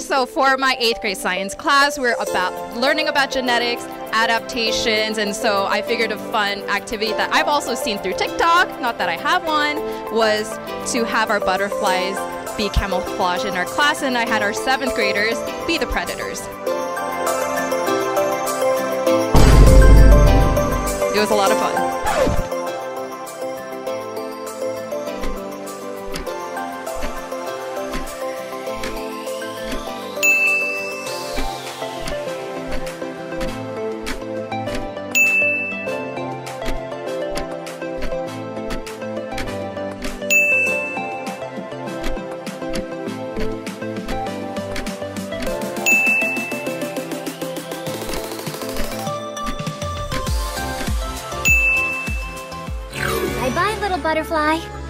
So for my eighth grade science class, we're about learning about genetics, adaptations, and so I figured a fun activity that I've also seen through TikTok, not that I have one, was to have our butterflies be camouflage in our class, and I had our seventh graders be the predators. It was a lot of fun. Bye-bye, little butterfly.